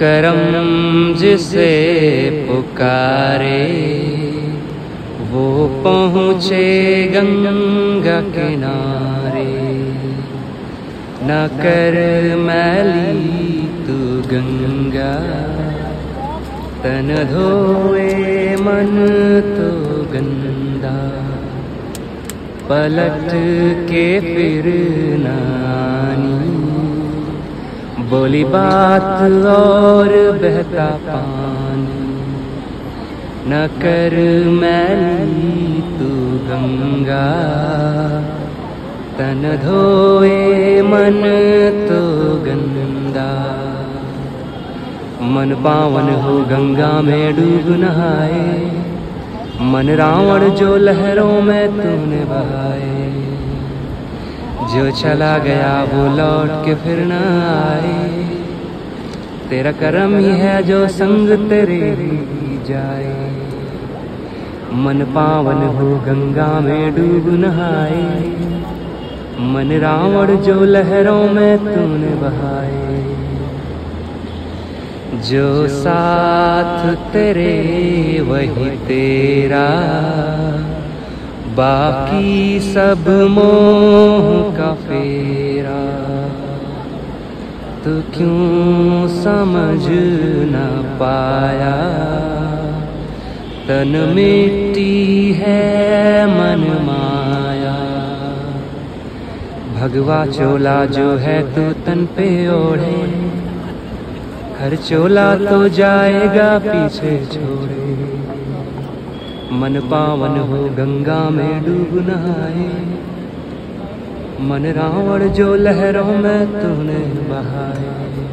करम जिसे पुकारे, वो पहुँचे गंगा किनारे। न कर मैली तू गंगा, तन धोए मन तो गंदा। पलट के फिर नानी बोली बात और बहता पानी। न कर मैली तू गंगा। तन धोए मन तो गंदा। मन पावन हो गंगा में डूब नहाए। मन रावण जो लहरों में तूने बहाए। जो चला गया वो लौट के फिर न आए। तेरा करम ही है जो संग तेरे जाए। मन पावन हो गंगा में डूब नहाए। मन रावण जो लहरों में तूने बहाए। जो साथ तेरे, वही तेरा। बाकी सब मोह का फेरा। तो क्यों समझ न पाया? तन मिट्टी है मन माया। भगवा चोला जो है तो तन पे ओढ़े। हर चोला तो जाएगा पीछे छोड़े। मन पावन हो गंगा में डूब नहाए। मन रावण जो लहरों में तूने बहाए।